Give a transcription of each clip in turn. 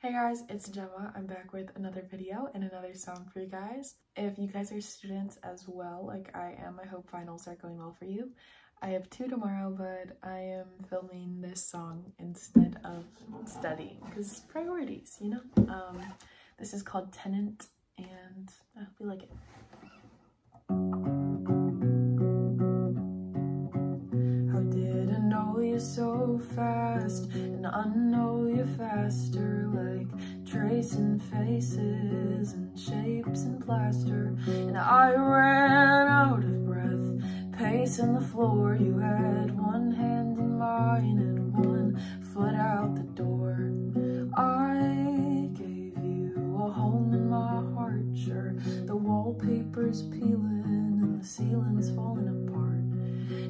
Hey guys, it's Gemma. I'm back with another video and another song for you guys. If you guys are students as well, like I am, I hope finals are going well for you. I have two tomorrow, but I am filming this song instead of studying because priorities, you know? Um, this is called Tenant and I hope you like it. How did I know you so fast and I know you faster like tracing faces and shapes and plaster. And I ran out of breath pacing the floor. You had one hand in mine and one foot out the door. I gave you a home in my heart sure. The wallpaper's peeling and the ceiling's falling apart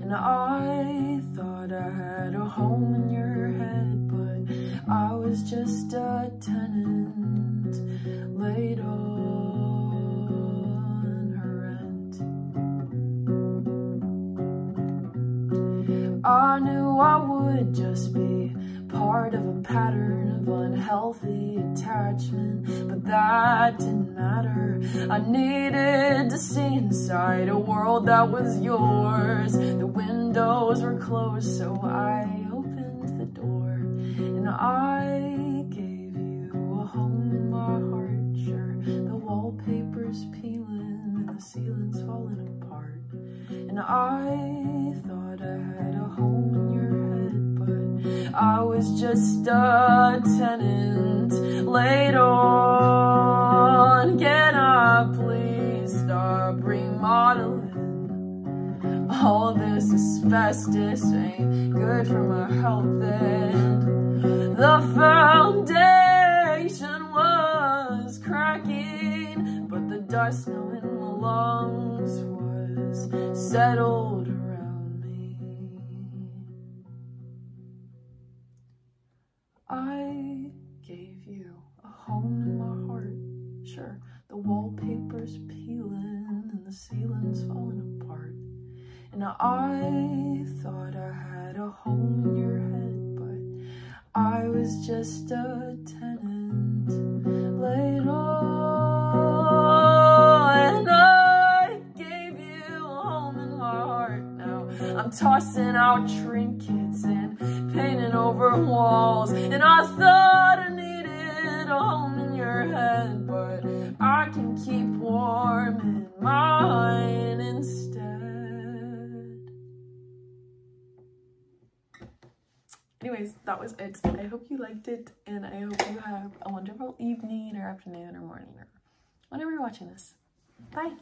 and I thought I had a home in your head but I was just a tenant laid on I knew I would just be part of a pattern of unhealthy attachment, but that didn't matter. I needed to see inside a world that was yours. The windows were closed, so I opened the door and I gave you a home in my heart. Sure, the wallpaper's peeling and the ceiling's falling apart, and I I was just a tenant laid on. Can I please stop remodeling? All this asbestos ain't good for my health and the foundation was cracking, but the dust in my lungs was settled I gave you a home in my heart. Sure, the wallpaper's peeling and the ceiling's falling apart. And I thought I had a home in your head, but I was just a tenant laid on. And I gave you a home in my heart now. I'm tossing out trinkets and painting over walls. And I thought I needed a home in your head, but I can keep warm in mine instead. Anyways, that was it. I hope you liked it, and I hope you have a wonderful evening or afternoon or morning or whenever you're watching this. Bye!